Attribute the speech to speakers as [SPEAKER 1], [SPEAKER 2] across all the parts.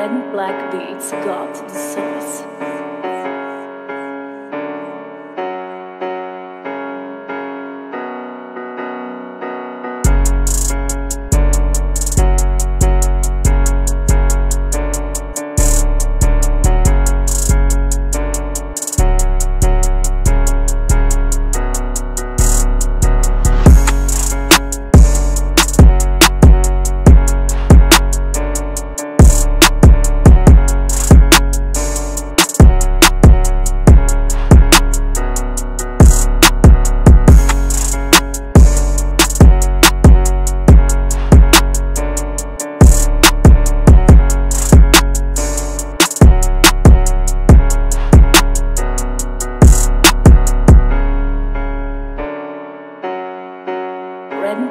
[SPEAKER 1] Red and Black Beats got the sauce.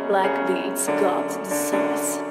[SPEAKER 1] black beads got the size.